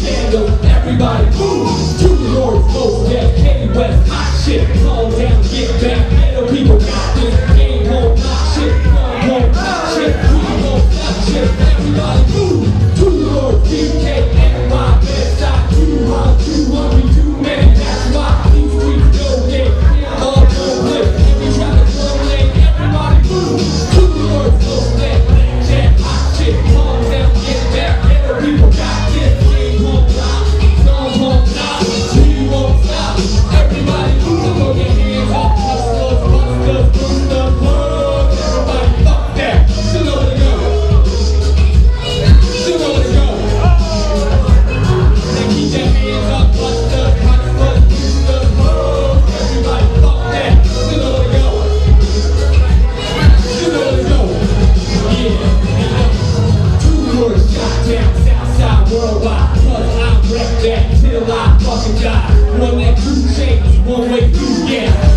Candle, everybody move. to the North, Most Def, Kanye West, hot shit. Calm down, get back. Yeah.